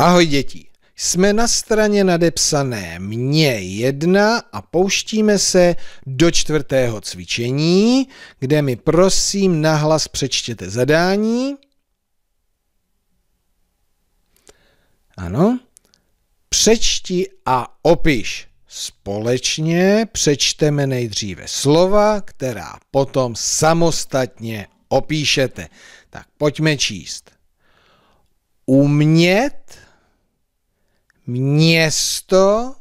Ahoj děti, jsme na straně nadepsané mě jedna a pouštíme se do čtvrtého cvičení, kde mi prosím nahlas přečtěte zadání. Ano. Přečti a opiš. Společně přečteme nejdříve slova, která potom samostatně opíšete. Tak pojďme číst. Umět město,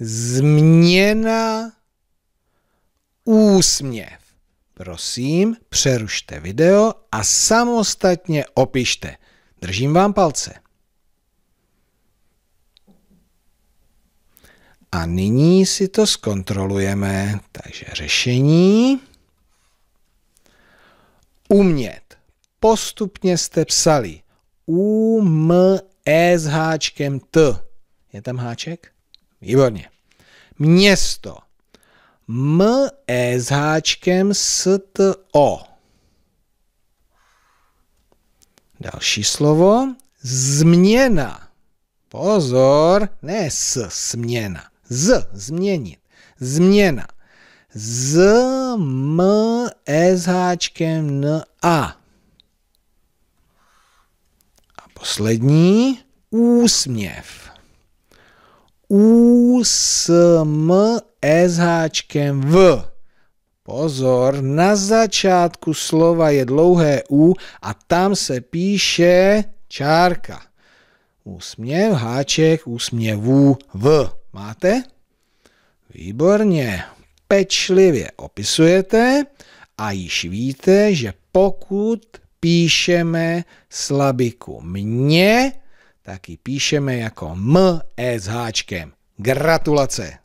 změna, úsměv. Prosím, přerušte video a samostatně opište. Držím vám palce. A nyní si to zkontrolujeme. Takže řešení. Umět. Postupně jste psali. U, m, E s háčkem T. Je tam háček? Výborně. Město. M, E s háčkem S, T, O. Další slovo. Změna. Pozor, ne s, směna. Z, změnit. Změna. Z, m, e s háčkem n, a. Poslední úsměv. U, s, m, s háčkem v. Pozor, na začátku slova je dlouhé u a tam se píše čárka. Úsměv, háček, úsměvů, v. Máte? Výborně. Pečlivě opisujete a již víte, že pokud píšeme slabiku mě, tak ji píšeme jako M, E s háčkem. Gratulace!